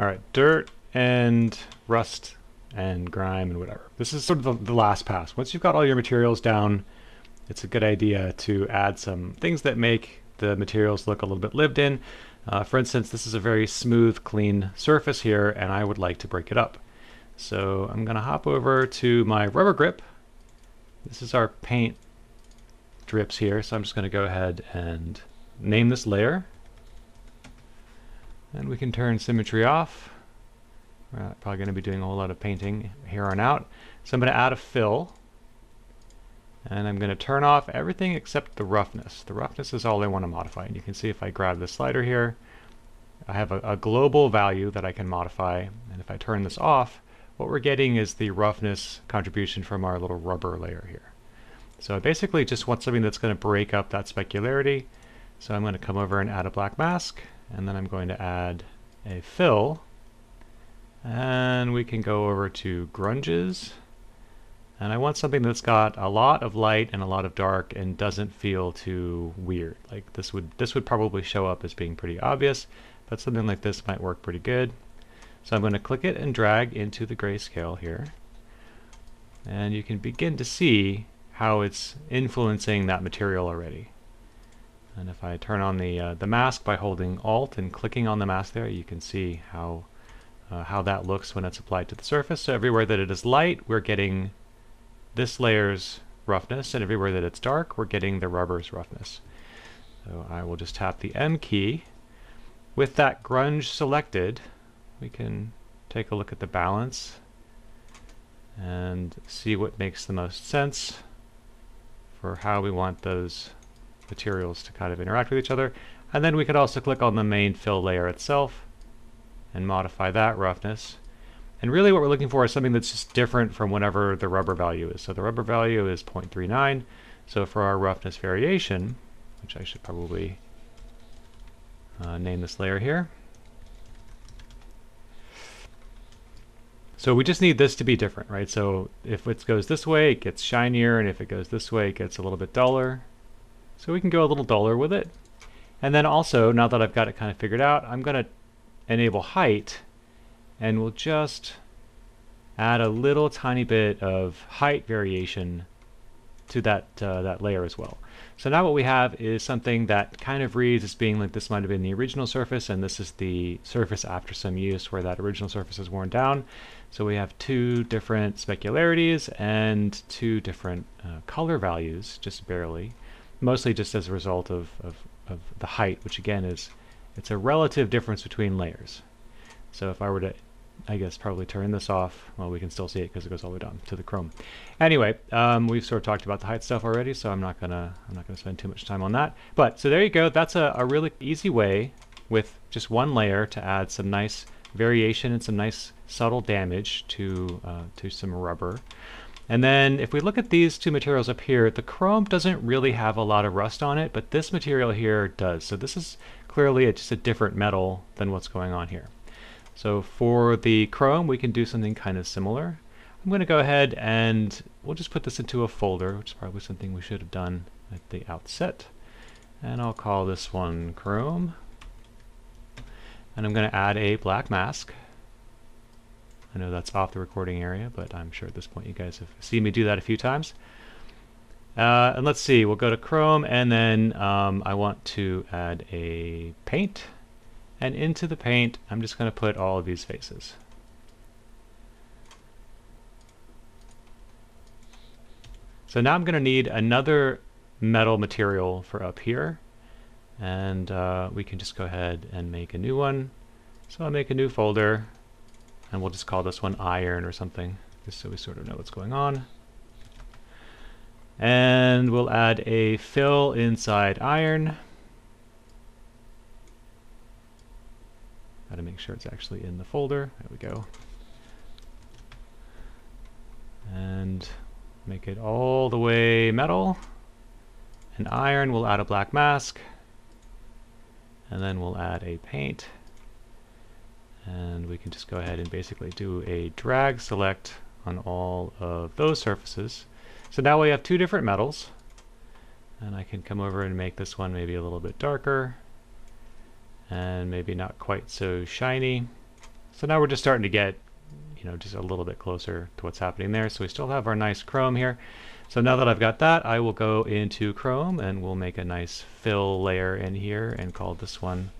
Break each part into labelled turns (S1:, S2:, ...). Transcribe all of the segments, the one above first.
S1: All right, dirt and rust and grime and whatever. This is sort of the, the last pass. Once you've got all your materials down, it's a good idea to add some things that make the materials look a little bit lived in. Uh, for instance, this is a very smooth, clean surface here, and I would like to break it up. So I'm going to hop over to my rubber grip. This is our paint drips here, so I'm just going to go ahead and name this layer. And we can turn symmetry off. We're probably going to be doing a whole lot of painting here on out. So I'm going to add a fill. And I'm going to turn off everything except the roughness. The roughness is all I want to modify. And you can see if I grab the slider here, I have a, a global value that I can modify. And if I turn this off, what we're getting is the roughness contribution from our little rubber layer here. So I basically just want something that's going to break up that specularity. So I'm going to come over and add a black mask, and then I'm going to add a fill. And we can go over to grunges. And I want something that's got a lot of light and a lot of dark and doesn't feel too weird. Like this would this would probably show up as being pretty obvious, but something like this might work pretty good. So I'm going to click it and drag into the grayscale here. And you can begin to see how it's influencing that material already. And if I turn on the, uh, the mask by holding Alt and clicking on the mask there, you can see how, uh, how that looks when it's applied to the surface. So everywhere that it is light, we're getting this layer's roughness, and everywhere that it's dark, we're getting the rubber's roughness. So I will just tap the M key. With that grunge selected, we can take a look at the balance and see what makes the most sense for how we want those materials to kind of interact with each other. And then we could also click on the main fill layer itself and modify that roughness. And really what we're looking for is something that's just different from whatever the rubber value is. So the rubber value is 0.39. So for our roughness variation, which I should probably uh, name this layer here, So we just need this to be different, right? So if it goes this way, it gets shinier, and if it goes this way, it gets a little bit duller. So we can go a little duller with it. And then also, now that I've got it kind of figured out, I'm going to enable height, and we'll just add a little tiny bit of height variation to that, uh, that layer as well. So now what we have is something that kind of reads as being like this might have been the original surface, and this is the surface after some use where that original surface is worn down. So we have two different specularities and two different uh, color values, just barely, mostly just as a result of, of, of the height, which again is, it's a relative difference between layers. So if I were to I guess probably turn this off. Well, we can still see it because it goes all the way down to the Chrome. Anyway, um, we've sort of talked about the height stuff already, so I'm not gonna I'm not gonna spend too much time on that. But so there you go. That's a, a really easy way with just one layer to add some nice variation and some nice subtle damage to uh, to some rubber. And then if we look at these two materials up here, the chrome doesn't really have a lot of rust on it, but this material here does. So this is clearly a, just a different metal than what's going on here. So for the Chrome, we can do something kind of similar. I'm going to go ahead and we'll just put this into a folder, which is probably something we should have done at the outset. And I'll call this one Chrome. And I'm going to add a black mask. I know that's off the recording area, but I'm sure at this point you guys have seen me do that a few times. Uh, and let's see, we'll go to Chrome, and then um, I want to add a paint. And into the paint, I'm just going to put all of these faces. So now I'm going to need another metal material for up here. And uh, we can just go ahead and make a new one. So I'll make a new folder, and we'll just call this one iron or something, just so we sort of know what's going on. And we'll add a fill inside iron. Got to make sure it's actually in the folder. There we go. And make it all the way metal. And iron, we'll add a black mask. And then we'll add a paint. And we can just go ahead and basically do a drag select on all of those surfaces. So now we have two different metals. And I can come over and make this one maybe a little bit darker and maybe not quite so shiny. So now we're just starting to get, you know, just a little bit closer to what's happening there. So we still have our nice chrome here. So now that I've got that, I will go into Chrome and we'll make a nice fill layer in here and call this one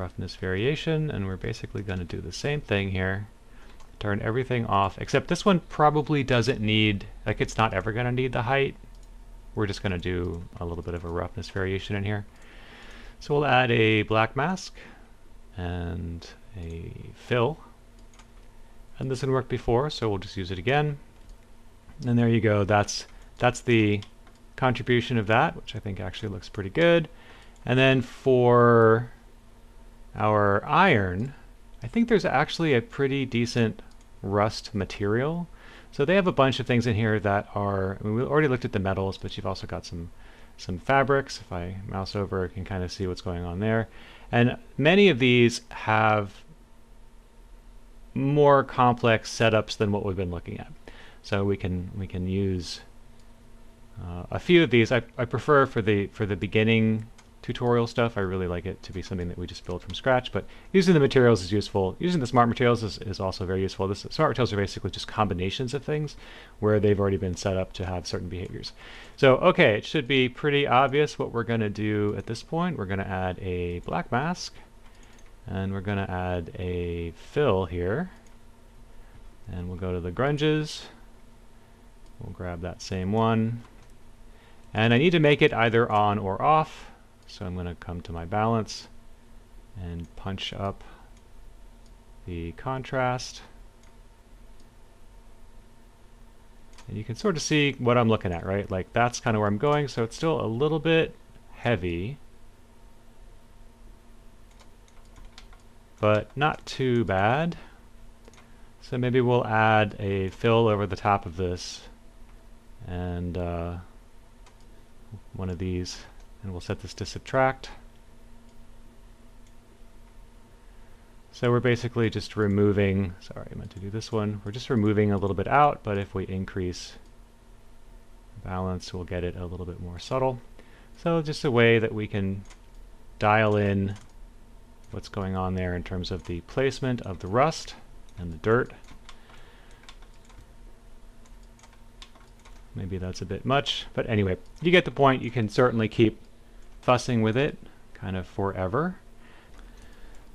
S1: roughness variation. And we're basically going to do the same thing here. Turn everything off, except this one probably doesn't need, like it's not ever going to need the height. We're just going to do a little bit of a roughness variation in here. So we'll add a black mask and a fill. And this didn't work before, so we'll just use it again. And there you go. That's that's the contribution of that, which I think actually looks pretty good. And then for our iron, I think there's actually a pretty decent rust material. So they have a bunch of things in here that are, I mean, we already looked at the metals, but you've also got some some fabrics. If I mouse over, I can kind of see what's going on there. And many of these have more complex setups than what we've been looking at. So we can we can use uh, a few of these. I, I prefer for the for the beginning tutorial stuff. I really like it to be something that we just build from scratch. But using the materials is useful. Using the smart materials is, is also very useful. The smart materials are basically just combinations of things where they've already been set up to have certain behaviors. So okay, it should be pretty obvious what we're going to do at this point. We're going to add a black mask. And we're going to add a fill here. And we'll go to the grunges. We'll grab that same one. And I need to make it either on or off. So I'm going to come to my balance and punch up the contrast. And you can sort of see what I'm looking at, right? Like that's kind of where I'm going, so it's still a little bit heavy. But not too bad. So maybe we'll add a fill over the top of this and uh, one of these and we'll set this to subtract. So we're basically just removing, sorry I meant to do this one, we're just removing a little bit out, but if we increase balance we'll get it a little bit more subtle. So just a way that we can dial in what's going on there in terms of the placement of the rust and the dirt. Maybe that's a bit much, but anyway, you get the point. You can certainly keep fussing with it kind of forever.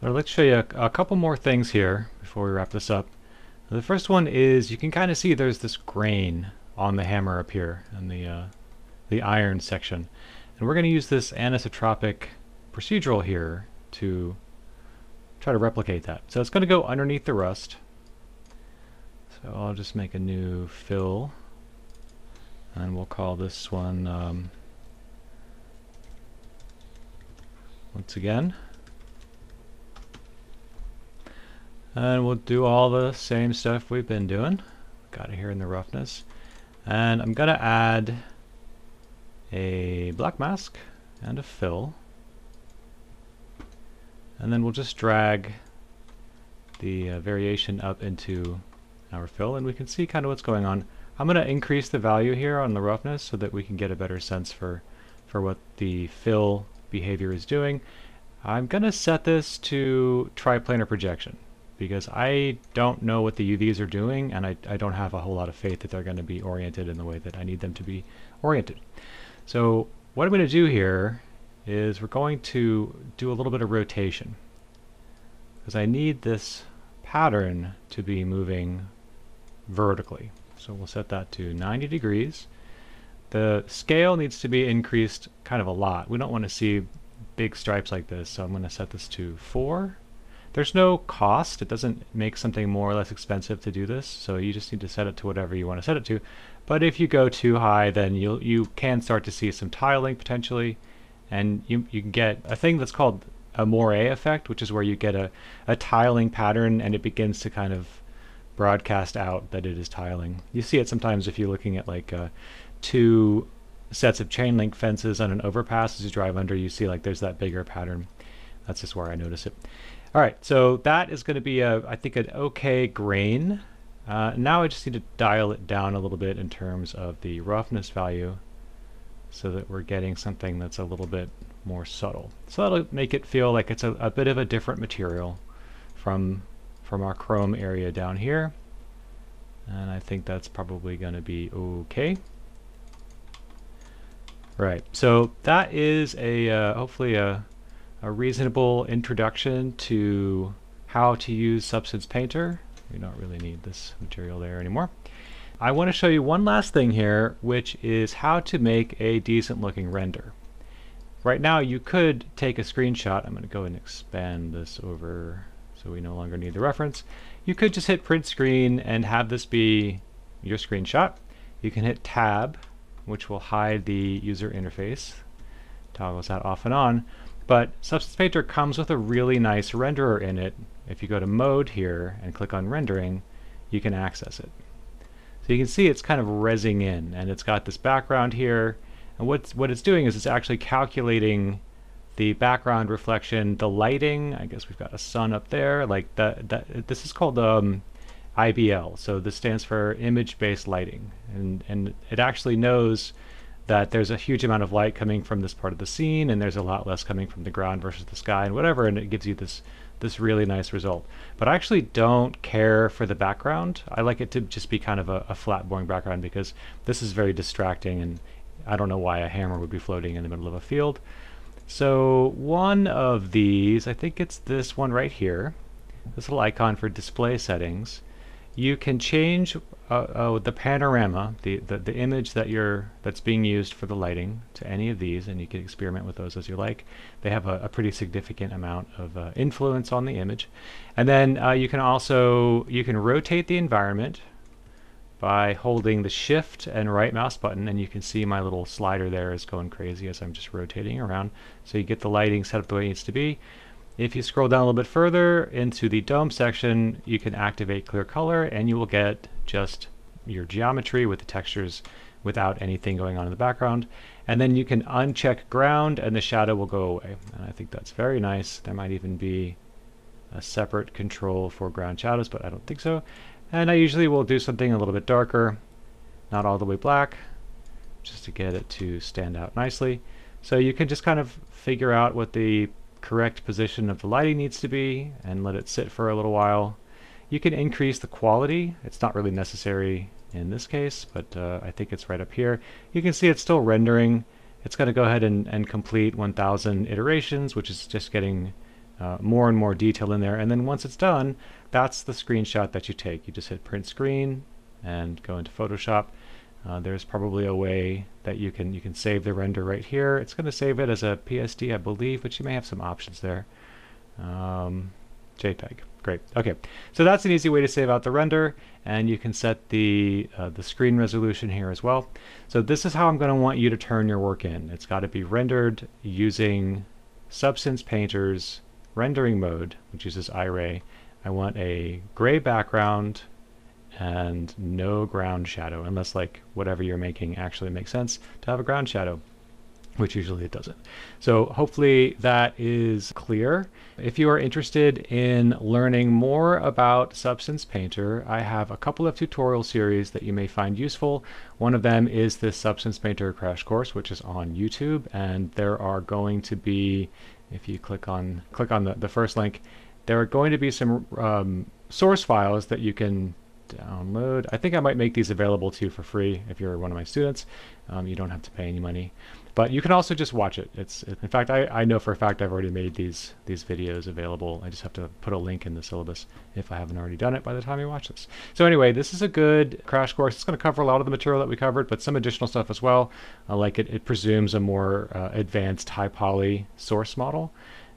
S1: But let's show you a, a couple more things here before we wrap this up. The first one is you can kind of see there's this grain on the hammer up here in the, uh, the iron section. And we're going to use this anisotropic procedural here to try to replicate that. So it's going to go underneath the rust. So I'll just make a new fill and we'll call this one um, once again. And we'll do all the same stuff we've been doing. Got it here in the roughness. And I'm gonna add a black mask and a fill. And then we'll just drag the uh, variation up into our fill and we can see kind of what's going on. I'm going to increase the value here on the roughness so that we can get a better sense for, for what the fill behavior is doing. I'm going to set this to triplanar projection because I don't know what the UVs are doing and I, I don't have a whole lot of faith that they're going to be oriented in the way that I need them to be oriented. So what I'm going to do here is we're going to do a little bit of rotation because I need this pattern to be moving vertically. So we'll set that to 90 degrees. The scale needs to be increased kind of a lot. We don't want to see big stripes like this, so I'm going to set this to 4. There's no cost. It doesn't make something more or less expensive to do this, so you just need to set it to whatever you want to set it to. But if you go too high, then you you can start to see some tiling potentially, and you, you can get a thing that's called a moire effect, which is where you get a, a tiling pattern and it begins to kind of broadcast out that it is tiling. You see it sometimes if you're looking at like uh, two sets of chain link fences on an overpass as you drive under, you see like there's that bigger pattern. That's just where I notice it. All right, so that is going to be, a, I think, an okay grain. Uh, now I just need to dial it down a little bit in terms of the roughness value so that we're getting something that's a little bit more subtle. So that'll make it feel like it's a, a bit of a different material from from our Chrome area down here. And I think that's probably going to be okay. Right, so that is a uh, hopefully a, a reasonable introduction to how to use Substance Painter. We don't really need this material there anymore. I want to show you one last thing here, which is how to make a decent looking render. Right now you could take a screenshot. I'm going to go and expand this over so we no longer need the reference. You could just hit print screen and have this be your screenshot. You can hit tab, which will hide the user interface. Toggles that off and on. But Substance Painter comes with a really nice renderer in it. If you go to mode here and click on rendering, you can access it. So you can see it's kind of resing in and it's got this background here and what's, what it's doing is it's actually calculating the background reflection, the lighting, I guess we've got a sun up there, like that, that this is called um, IBL, so this stands for image-based lighting, and, and it actually knows that there's a huge amount of light coming from this part of the scene, and there's a lot less coming from the ground versus the sky, and whatever, and it gives you this this really nice result. But I actually don't care for the background. I like it to just be kind of a, a flat, boring background because this is very distracting, and I don't know why a hammer would be floating in the middle of a field. So one of these, I think it's this one right here, this little icon for display settings, you can change uh, uh, the panorama, the, the, the image that you're that's being used for the lighting to any of these, and you can experiment with those as you like. They have a, a pretty significant amount of uh, influence on the image. And then uh, you can also, you can rotate the environment by holding the shift and right mouse button and you can see my little slider there is going crazy as I'm just rotating around so you get the lighting set up the way it needs to be if you scroll down a little bit further into the dome section you can activate clear color and you will get just your geometry with the textures without anything going on in the background. And then you can uncheck ground and the shadow will go away. And I think that's very nice. There might even be a separate control for ground shadows but I don't think so. And I usually will do something a little bit darker, not all the way black, just to get it to stand out nicely. So you can just kind of figure out what the correct position of the lighting needs to be and let it sit for a little while. You can increase the quality. It's not really necessary in this case, but uh, I think it's right up here. You can see it's still rendering. It's going to go ahead and, and complete 1000 iterations, which is just getting uh, more and more detail in there. And then once it's done, that's the screenshot that you take. You just hit print screen and go into Photoshop. Uh, there's probably a way that you can you can save the render right here. It's going to save it as a PSD, I believe, but you may have some options there. Um, JPEG. Great. Okay, so that's an easy way to save out the render, and you can set the uh, the screen resolution here as well. So this is how I'm going to want you to turn your work in. It's got to be rendered using Substance Painter's rendering mode, which uses Iray, I want a gray background and no ground shadow, unless like whatever you're making actually makes sense to have a ground shadow, which usually it doesn't. So hopefully that is clear. If you are interested in learning more about Substance Painter, I have a couple of tutorial series that you may find useful. One of them is this Substance Painter crash course, which is on YouTube, and there are going to be if you click on click on the, the first link, there are going to be some um, source files that you can download. I think I might make these available to you for free if you're one of my students. Um, you don't have to pay any money. But you can also just watch it. It's in fact I, I know for a fact I've already made these these videos available. I just have to put a link in the syllabus if I haven't already done it by the time you watch this. So anyway, this is a good crash course. It's going to cover a lot of the material that we covered, but some additional stuff as well. Uh, like it, it presumes a more uh, advanced high poly source model.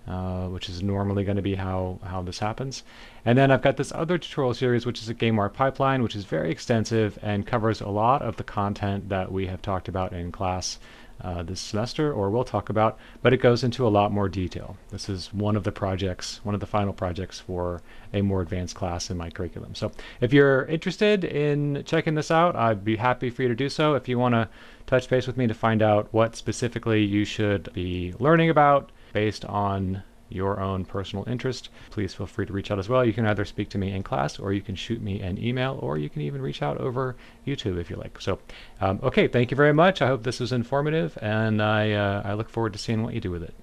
S1: Uh, which is normally going to be how, how this happens. And then I've got this other tutorial series, which is a game art pipeline, which is very extensive and covers a lot of the content that we have talked about in class uh, this semester or we'll talk about, but it goes into a lot more detail. This is one of the projects, one of the final projects for a more advanced class in my curriculum. So if you're interested in checking this out, I'd be happy for you to do so. If you want to touch base with me to find out what specifically you should be learning about based on your own personal interest, please feel free to reach out as well. You can either speak to me in class or you can shoot me an email or you can even reach out over YouTube if you like. So, um, okay, thank you very much. I hope this was informative and I, uh, I look forward to seeing what you do with it.